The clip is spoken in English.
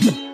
you.